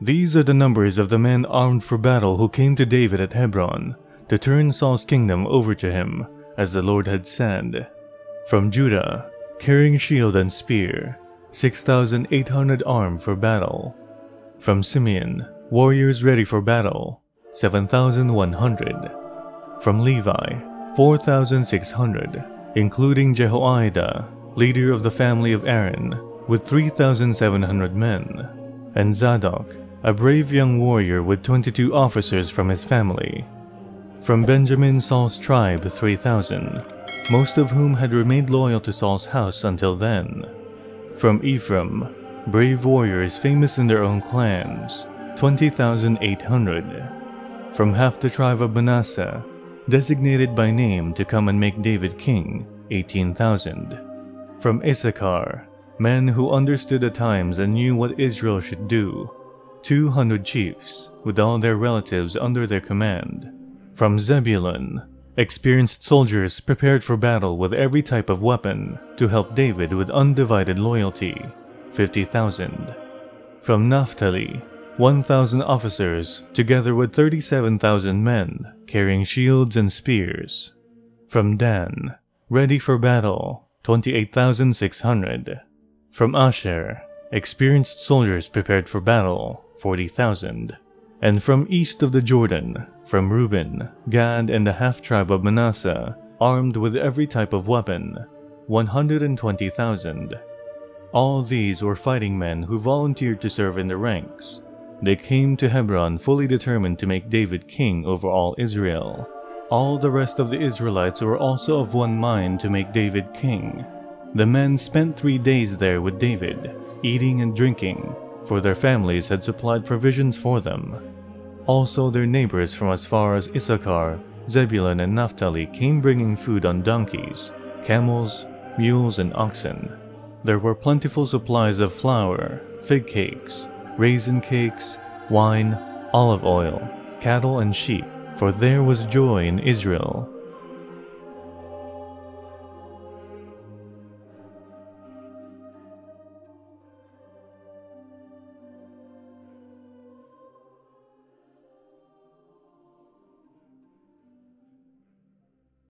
These are the numbers of the men armed for battle who came to David at Hebron to turn Saul's kingdom over to him, as the Lord had said. From Judah, carrying shield and spear, 6,800 armed for battle. From Simeon, warriors ready for battle, 7,100. From Levi, 4,600, including Jehoiada, leader of the family of Aaron, with 3,700 men, and Zadok, a brave young warrior with 22 officers from his family. From Benjamin Saul's tribe, 3,000, most of whom had remained loyal to Saul's house until then. From Ephraim, brave warriors famous in their own clans, 20,800. From half the tribe of Manasseh, designated by name to come and make David king, 18,000. From Issachar, men who understood the times and knew what Israel should do, 200 chiefs, with all their relatives under their command. From Zebulun, experienced soldiers prepared for battle with every type of weapon to help David with undivided loyalty, 50,000. From Naphtali, 1,000 officers, together with 37,000 men carrying shields and spears. From Dan, ready for battle, 28,600. From Asher, experienced soldiers prepared for battle, 40,000. And from east of the Jordan, from Reuben, Gad, and the half tribe of Manasseh, armed with every type of weapon, 120,000. All these were fighting men who volunteered to serve in the ranks. They came to Hebron fully determined to make David king over all Israel. All the rest of the Israelites were also of one mind to make David king. The men spent three days there with David, eating and drinking, for their families had supplied provisions for them. Also, their neighbors from as far as Issachar, Zebulun, and Naphtali came bringing food on donkeys, camels, mules, and oxen. There were plentiful supplies of flour, fig cakes, raisin cakes, wine, olive oil, cattle, and sheep, for there was joy in Israel